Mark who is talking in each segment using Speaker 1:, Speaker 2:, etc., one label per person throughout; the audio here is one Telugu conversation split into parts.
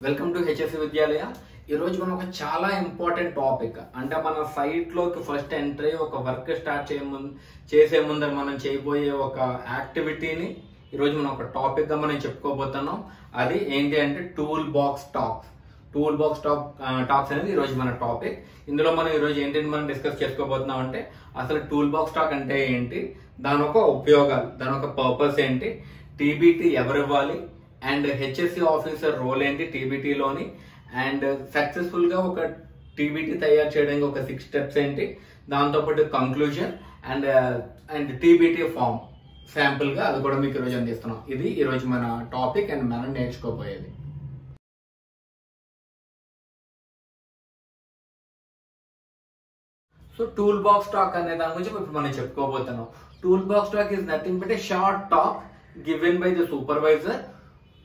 Speaker 1: వెల్కమ్ టు హెచ్ఎస్సి విద్యాలయ ఈ రోజు మనం ఒక చాలా ఇంపార్టెంట్ టాపిక్ అంటే మన సైట్లోకి ఫస్ట్ ఎంటర్ అయ్యి ఒక వర్క్ స్టార్ట్ చేయ ముందు చేసే ముందర మనం చేయబోయే ఒక యాక్టివిటీని ఈ రోజు మనం ఒక టాపిక్గా మనం చెప్పుకోబోతున్నాం. అది ఏంటి అంటే tool box talks tool box talk talks అనేది ఈ రోజు మన టాపిక్ ఇందులో మనం ఈ రోజు ఏంటంటే మనం డిస్కస్ చేసుకోబోతున్నాం అంటే అసలు టూల్ బాక్స్ టాక్ అంటే ఏంటి? దాని ఒక ఉపయోగాలు దాని ఒక పర్పస్ ఏంటి? టీబీటీ ఎవరు ఇవ్వాలి అండ్ హెచ్ఎస్సి ఆఫీసర్ రోల్ ఏంటి? టీబీటీలోని అండ్ సక్సెస్ఫుల్గా ఒక టీబీటీ తయారు చేయడానికి ఒక సిక్స్ స్టెప్స్ ఏంటి? దాంతోపాటు conclusion and and TBT form శాంపుల్గా అది కూడా మీకు ఈరోజు అందిస్తున్నాం. ఇది ఈరోజు మన టాపిక్ అండ్ మనం నేర్చుకోబోయేది. సో టూల్ బాక్స్ టాక్ అనే దాని గురించి ఇప్పుడు మనం చెప్పుకోబోతున్నాం. Tool box talk is nothing but a short talk given by the supervisor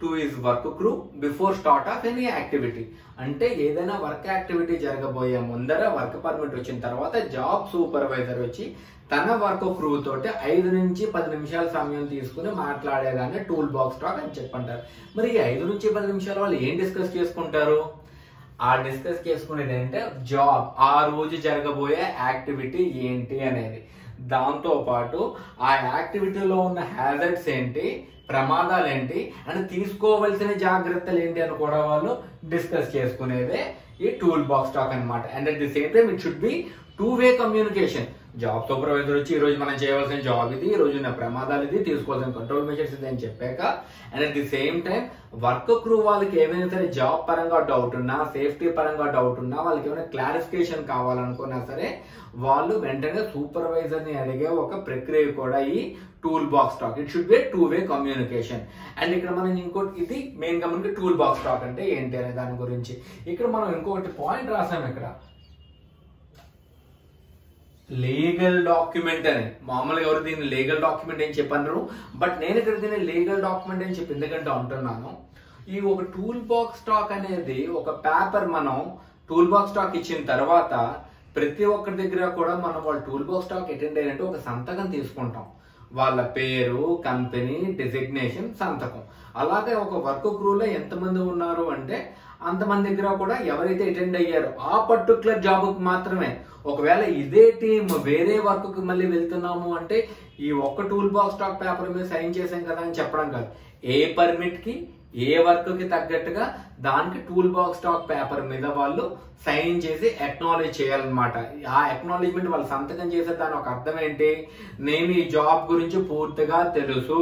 Speaker 1: to his work crew before start of any activity అంటే ఏదైనా వర్క్ యాక్టివిటీ జరగబోయే ముందర వర్క్ పర్మిట్ వచ్చిన తర్వాత జాబ్ సూపర్వైజర్ వచ్చి తన వర్క్ క్రూ తోటి ఐదు నుంచి పది నిమిషాల సమయం తీసుకుని మాట్లాడేదాన్ని టూల్ బాక్స్ టాక్ అని చెప్పంటారు. మరి ఈ ఐదు నుంచి పది నిమిషాల వాళ్ళు ఏం డిస్కస్ చేసుకుంటారు? ఆ డిస్కస్ చేసుకునేది ఏంటంటే జాబ్ ఆ రోజు జరగబోయే యాక్టివిటీ ఏంటి అనేది. దాంతో పాటు ఆ యాక్టివిటీలో ఉన్న హ్యాజర్డ్స్ ఏంటి? ప్రమాదాలు ఏంటి అండ్ తీసుకోవలసిన జాగ్రత్తలు ఏంటి అని కూడా వాళ్ళు డిస్కస్ చేసుకునేదే ఈ టూల్ బాక్స్ టాక్ అనమాట and at the same time it should be two way communication job supervisor వచ్చి ఈరోజు మనం చేయవలసిన జాబ్ ఇది ఈ రోజు ఉన్న ప్రమాదాలు ఇది తీసుకోవాల్సిన కంట్రోల్ మెజర్స్ ఇది అని చెప్పాక and at the same time work crew వాళ్ళకి ఏమైనా సరే జాబ్ పరంగా డౌట్ ఉన్నా సేఫ్టీ పరంగా డౌట్ ఉన్నా వాళ్ళకి ఏమైనా క్లారిఫికేషన్ కావాలనుకున్నా సరే వాళ్ళు వెంటనే సూపర్వైజర్ని అడిగే ఒక ప్రక్రియ కూడా ఈ tool box talk it should be two way communication and ఇక్కడ మనం ఇంకోటి ఇది మెయిన్గా మనకి టూల్ బాక్స్ టాక్ అంటే ఏంటి అనే దాని గురించి. ఇక్కడ మనం ఇంకొకటి పాయింట్ రాసాం ఇక్కడ. లీగల్ డాక్యుమెంట్ అని. మామూలుగా ఎవరు దీన్ని లీగల్ డాక్యుమెంట్ అని చెప్పన్నారు బట్ నేను ఇక్కడ దీన్ని లీగల్ డాక్యుమెంట్ అని చెప్పి ఎందుకంటే అంటున్నాను. ఈ ఒక టూల్ బాక్స్ స్టాక్ అనేది ఒక పేపర్ మనం టూల్ బాక్స్ స్టాక్ ఇచ్చిన తర్వాత ప్రతి ఒక్కరి దగ్గర కూడా మనం వాళ్ళ టూల్ బాక్స్ స్టాక్ అటెండ్ అయినట్టు ఒక సంతకం తీసుకుంటాం. వాళ్ళ పేరు కంపెనీ డిజిగ్నేషన్ సంతకం. అలాగే ఒక వర్క్ క్రూలో ఎంతమంది ఉన్నారు అంటే అంతమంది దగ్గర కూడా ఎవరైతే అటెండ్ అయ్యారో ఆ పర్టికులర్ జాబ్ మాత్రమే. ఒకవేళ ఇదే టీం వేరే వర్క్కి మళ్ళీ వెళ్తున్నాము అంటే ఈ ఒక్క టూల్ బాక్స్ స్టాక్ పేపర్ మీద సైన్ చేసాం కదా అని చెప్పడం కాదు. ఏ పర్మిట్కి ఏ వర్క్కి తగ్గట్టుగా దానికి టూల్ బాక్స్ స్టాక్ పేపర్ మీద వాళ్ళు సైన్ చేసి అక్నాలెడ్జ్ చేయాలన్నమాట. ఆ అక్నాలెడ్జ్మెంట్ వాళ్ళు సంతకం చేసే దాని ఒక అర్థం ఏంటి? నేను ఈ జాబ్ గురించి పూర్తిగా తెలుసు.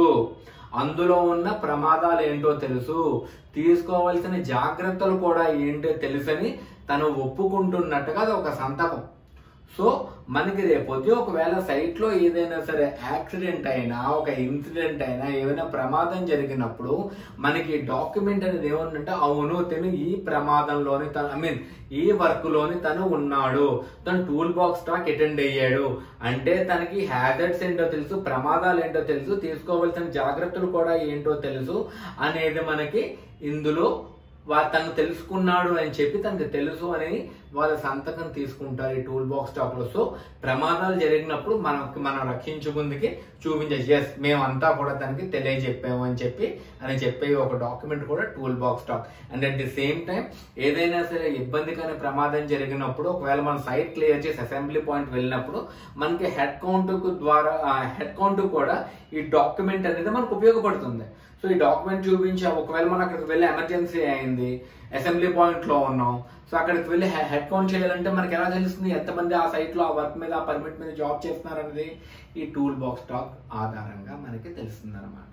Speaker 1: అందులో ఉన్న ప్రమాదాలు ఏంటో తెలుసు. తీసుకోవాల్సిన జాగ్రత్తలు కూడా ఏంటో తెలుసని తను ఒప్పుకుంటున్నట్టుగా అది ఒక సంతకం. సో మనకి రేపొద్దు ఒకవేళ సైట్లో ఏదైనా సరే యాక్సిడెంట్ అయినా ఒక ఇన్సిడెంట్ అయినా ఏదైనా ప్రమాదం జరిగినప్పుడు మనకి డాక్యుమెంట్ అనేది ఏమన్నంటే అవును తను ఈ ప్రమాదంలోని తను ఐ మీన్ ఈ వర్క్లోని తను ఉన్నాడు. తను టూల్ బాక్స్ టాక్ అటెండ్ అయ్యాడు. అంటే తనకి హ్యాజర్డ్స్ ఏంటో తెలుసు ప్రమాదాలు ఏంటో తెలుసు తీసుకోవాల్సిన జాగ్రత్తలు కూడా ఏంటో తెలుసు అనేది మనకి ఇందులో తను తెలుసుకున్నాడు అని చెప్పి తనకు తెలుసు అని వాళ్ళ సంతకం తీసుకుంటారు ఈ టూల్ బాక్స్ టాక్ సో ప్రమాదాలు జరిగినప్పుడు మనకి మనం రక్షించుకుందికి చూపించచ్చు ఎస్ మేమంతా కూడా తనకి తెలియజెప్పాము అని చెప్పి అని చెప్పే ఒక డాక్యుమెంట్ కూడా tool box talk and at the same time ఏదైనా సరే ఇబ్బందికరమైన ప్రమాదం జరిగినప్పుడు ఒకవేళ మనం సైట్ క్లియర్ చేసి అసెంబ్లీ పాయింట్ వెళ్ళినప్పుడు మనకి హెడ్ కౌంట్ ద్వారా హెడ్ కౌంట్ కూడా ఈ డాక్యుమెంట్ అనేది మనకు ఉపయోగపడుతుంది. సో ఈ డాక్యుమెంట్ చూపించి ఒకవేళ మనం అక్కడికి వెళ్ళి ఎమర్జెన్సీ అయింది అసెంబ్లీ పాయింట్లో ఉన్నాం సో అక్కడికి వెళ్ళి హెడ్ కౌంట్ చేయాలంటే మనకి ఎలా తెలుస్తుంది ఎంతమంది ఆ సైట్లో ఆ వర్క్ మీద ఆ పర్మిట్ మీద జాబ్ చేస్తున్నారు అనేది ఈ టూల్ బాక్స్ స్టాక్ ఆధారంగా మనకి తెలుస్తుంది అనమాట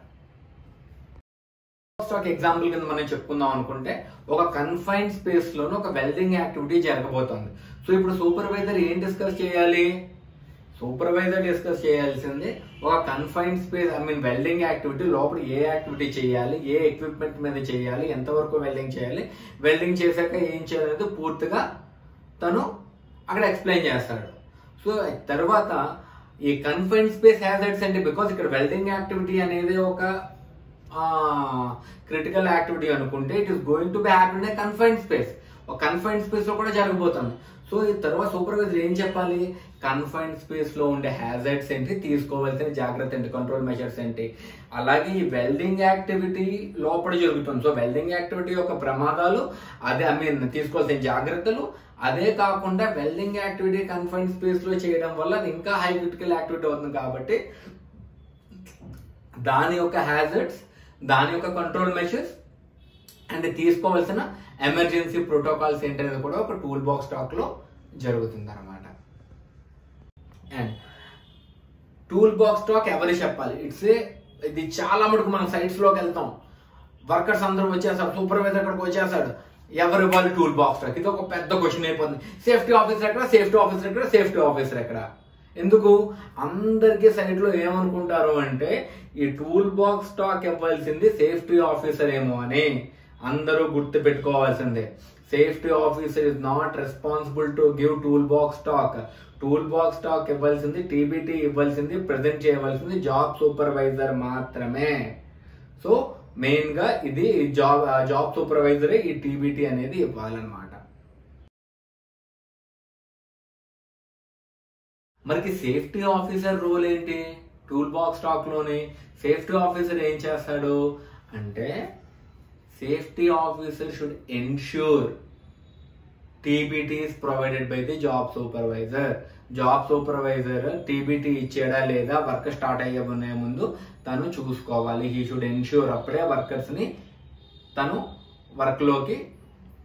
Speaker 1: స్టాక్ ఎగ్జాంపుల్ కింద మనం చెప్పుకుందాం అనుకుంటే ఒక కన్ఫైన్డ్ స్పేస్లోనే ఒక వెల్డింగ్ యాక్టివిటీ జరగబోతోంది. సో ఇప్పుడు సూపర్వైజర్ ఏం డిస్కస్ చేయాలి? సూపర్వైజర్ డిస్కస్ చేయాల్సింది. ఒక confined space I mean welding activity లోపల ఏ యాక్టివిటీ చేయాలి ఏ ఎక్విప్మెంట్ మీద చేయాలి ఎంతవరకు వెల్డింగ్ చేయాలి. వెల్డింగ్ చేశాక ఏం చేయాలనేది పూర్తిగా తను అక్కడ ఎక్స్ప్లెయిన్ చేస్తాడు. సో తర్వాత ఈ కన్ఫైన్ స్పేస్ హ్యాజర్డ్స్ అంటే బికాస్ ఇక్కడ వెల్డింగ్ యాక్టివిటీ అనేది ఒక క్రిటికల్ యాక్టివిటీ అనుకుంటే it is going to be happy in space ఒక కన్ఫైన్డ్ స్పేస్లో కూడా జరగబోతుంది. సో ఈ తర్వాత సూపర్వైజర్ ఏం చెప్పాలి? కన్ఫైన్డ్ స్పేస్లో ఉండే హ్యాజర్డ్స్ ఏంటి? తీసుకోవాల్సిన జాగ్రత్త ఏంటి? కంట్రోల్ మెషర్స్ ఏంటి? అలాగే ఈ వెల్డింగ్ యాక్టివిటీ లోపల జరుగుతుంది. సో వెల్డింగ్ యాక్టివిటీ యొక్క ప్రమాదాలు అదే ఐ మీన్ తీసుకోవాల్సిన జాగ్రత్తలు అదే కాకుండా వెల్డింగ్ యాక్టివిటీ కన్ఫైన్డ్ స్పేస్లో చేయడం వల్ల అది ఇంకా హై క్రిటికల్ యాక్టివిటీ అవుతుంది కాబట్టి దాని యొక్క హ్యాజర్డ్స్ దాని యొక్క కంట్రోల్ మెషర్స్ అండ్ తీసుకోవాల్సిన ఎమర్జెన్సీ ప్రోటోకాల్స్ ఏంటనేది కూడా ఒక టూల్ బాక్స్ టాక్లో జరుగుతుంది అనమాట అండ్ టూల్ బాక్స్ టాక్ ఎవరు చెప్పాలి? ఇట్స్ ఇది చాలా మటుకు మనం సైట్స్లోకి వెళ్తాం. వర్కర్స్ అందరూ వచ్చేసారు సూపర్వైజర్ అక్కడికి వచ్చేసాడు ఎవరు ఇవ్వాలి టూల్ బాక్స్ టాక్? ఇది ఒక పెద్ద క్వశ్చన్ అయిపోతుంది. సేఫ్టీ ఆఫీసర్ ఎక్కడ? సేఫ్టీ ఆఫీసర్ ఎక్కడ? సేఫ్టీ ఆఫీసర్ ఎక్కడ? ఎందుకు? అందరికీ సైట్లో ఏమనుకుంటారు అంటే ఈ టూల్ బాక్స్ టాక్ ఇవ్వాల్సింది సేఫ్టీ ఆఫీసర్ ఏమో అని. అందరూ గుర్తు పెట్టుకోవాల్సిందే safety officer is not responsible to give tool box talk tool box talk ఇవ్వాల్సింది టీబీటీ ఇవ్వాల్సింది ప్రజెంట్ చేయవలసింది జాబ్ సూపర్వైజర్ మాత్రమే. సో మెయిన్గా ఇది జాబ్ జాబ్ సూపర్వైజరే ఈ టీబీటీ అనేది ఇవ్వాలన్నమాట. మనకి సేఫ్టీ ఆఫీసర్ రోల్ ఏంటి? టూల్ బాక్స్ టాక్లోని సేఫ్టీ ఆఫీసర్ ఏం చేస్తాడు? అంటే safety officer should ensure. TBT is provided by the job supervisor. Job supervisor TBT ఇచ్చేడా లేదా వర్క్ స్టార్ట్ అయ్యే ముందు తను చూసుకోవాలి. హీ షుడ్ ఎన్ష్యూర్ అప్పుడే వర్కర్స్ని తను వర్క్లోకి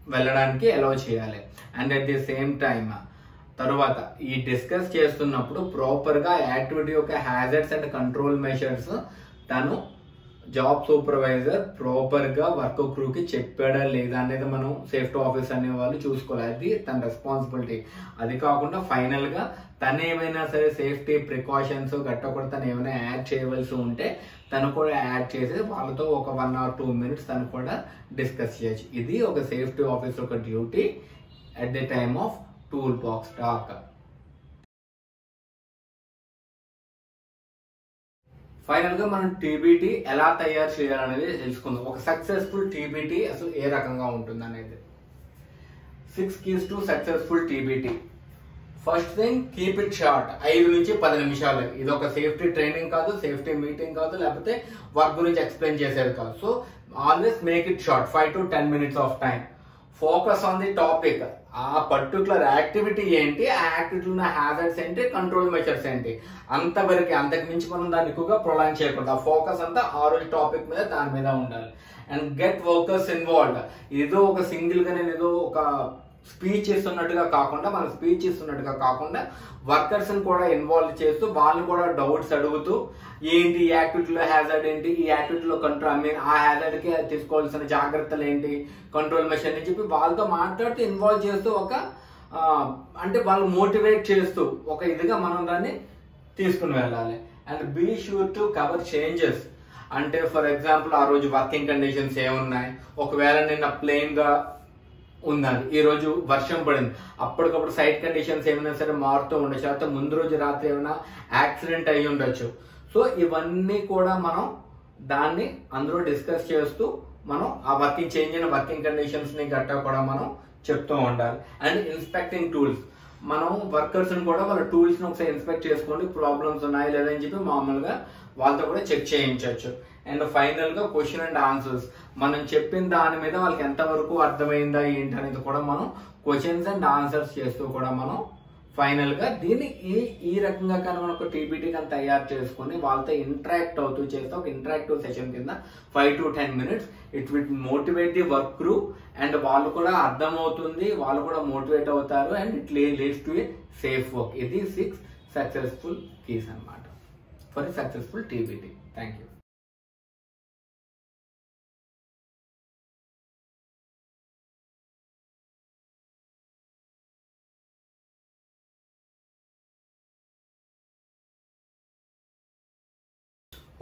Speaker 1: వెళ్ళడానికి అలౌ చేయాలి. And at the same time తరువాత ఈ డిస్కస్ చేస్తున్నప్పుడు ప్రాపర్గా యాక్టివిటీ యొక్క హ్యాజర్స్ అండ్ కంట్రోల్ మెషర్స్ తను జాబ్ సూపర్వైజర్ ప్రాపర్గా వర్క్ క్రూకి చెప్పాడా లేదా అనేది మనం సేఫ్టీ ఆఫీస్ అనే వాళ్ళు చూసుకోవాలి. అది తన రెస్పాన్సిబిలిటీ అది కాకుండా ఫైనల్గా తను ఏమైనా సరే సేఫ్టీ ప్రికాషన్స్ గట్ట కూడా తను ఏమైనా యాడ్ చేయవలసి ఉంటే తను కూడా యాడ్ చేసి వాళ్ళతో ఒక వన్ ఆర్ టూ మినిట్స్ తను కూడా డిస్కస్ చేయొచ్చు. ఇది ఒక సేఫ్టీ ఆఫీసర్ ఒక duty at the time of tool box talk ఫైనల్గా మనం టీబీటీ ఎలా తయారు చేయాలనేది తెలుసుకుందాం. ఒక సక్సెస్ఫుల్ టీబీటీ అసలు ఏ రకంగా ఉంటుంది అనేది six keys to successful TBT. First thing keep it short ఐదు నుంచి పది నిమిషాలు. ఇది ఒక సేఫ్టీ ట్రైనింగ్ కాదు సేఫ్టీ మీటింగ్ కాదు లేకపోతే వర్క్ గురించి ఎక్స్ప్లెయిన్ చేసేది కాదు. So always make it short five to ten minutes of time focus on the topic ఆ పర్టికులర్ యాక్టివిటీ ఏంటి? ఆ యాక్టివిటీ ఉన్న హ్యాజర్డ్స్ ఏంటి? కంట్రోల్ మెషర్స్ ఏంటి? అంతవరకు అంతకు మించి మనం దాన్ని ఎక్కువగా ప్రొలాంగ్ చేయకూడదు ఆ ఫోకస్ అంతా ఆ రోజు టాపిక్ మీద దాని మీద ఉండాలి. అండ్ గెట్ వర్కర్స్ ఇన్వాల్వ్డ్ ఏదో ఒక సింగిల్గా నేను ఏదో ఒక స్పీచ్ ఇస్తున్నట్టుగా కాకుండా మనం స్పీచ్ ఇస్తున్నట్టుగా కాకుండా వర్కర్స్ కూడా ఇన్వాల్వ్ చేస్తూ వాళ్ళని కూడా డౌట్స్ అడుగుతూ ఏంటి ఈ యాక్టివిటీలో హ్యాజర్డ్ ఏంటి? ఈ యాక్టివిటీలో కంట్రోల్ ఐ మీన్ ఆ హ్యాజర్డ్కి తీసుకోవాల్సిన జాగ్రత్తలు ఏంటి? కంట్రోల్ మెషిన్ అని చెప్పి వాళ్ళతో మాట్లాడుతూ ఇన్వాల్వ్ చేస్తూ ఒక అంటే వాళ్ళు మోటివేట్ చేస్తూ ఒక ఇదిగా మనం దాన్ని తీసుకుని వెళ్ళాలి. And be sure to cover changes అంటే ఫర్ ఎగ్జాంపుల్ ఆ రోజు వర్కింగ్ కండిషన్స్ ఏమున్నాయి? ఒకవేళ నిన్న ప్లెయిన్గా ఉన్నది ఈ రోజు వర్షం పడింది. అప్పటికప్పుడు సైట్ కండిషన్స్ ఏమైనా సరే మారుతూ ఉండొచ్చు. లేకపోతే ముందు రోజు రాత్రి ఏమైనా యాక్సిడెంట్ అయి ఉండొచ్చు. సో ఇవన్నీ కూడా మనం దాన్ని అందులో డిస్కస్ చేస్తూ మనం ఆ వర్కింగ్ చేంజ్ అయిన వర్కింగ్ కండిషన్స్ని గట్టా కూడా మనం చెప్తూ ఉండాలి. అండ్ ఇన్స్పెక్టింగ్ టూల్స్ మనం వర్కర్స్ని కూడా వాళ్ళ టూల్స్ని ఒకసారి ఇన్స్పెక్ట్ చేసుకోండి. ప్రాబ్లమ్స్ ఉన్నాయి లేదని చెప్పి మామూలుగా వాళ్ళతో కూడా చెక్ చేయించవచ్చు. అండ్ ఫైనల్గా క్వశ్చన్ అండ్ ఆన్సర్స్ మనం చెప్పిన దాని మీద వాళ్ళకి ఎంతవరకు అర్థమైందా ఏంటి అనేది కూడా మనం క్వశ్చన్స్ అండ్ ఆన్సర్స్ చేస్తూ కూడా మనం ఫైనల్గా దీన్ని ఈ ఈ రకంగా కానీ మనం ఒక టీపీటీ కానీ తయారు చేసుకొని వాళ్ళతో ఇంటరాక్ట్ అవుతూ చేస్తే ఒక ఇంటరాక్టివ్ సెషన్ కింద five to ten minutes it will motivate the work crew and వాళ్ళు కూడా అర్థమవుతుంది వాళ్ళు కూడా మోటివేట్ అవుతారు and it leads to a safe work ఇది సిక్స్ సక్సెస్ఫుల్ కీస్ అన్నమాట. For successful TBT thank you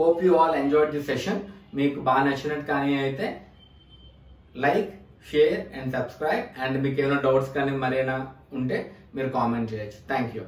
Speaker 1: hope you all enjoyed the session మీకు బాగా నచ్చినట్టు కానీ అయితే like share and subscribe. And మీకు ఏమైనా డౌట్స్ కానీ మరేనా ఉంటే మీరు కామెంట్ చేయొచ్చు. Thank you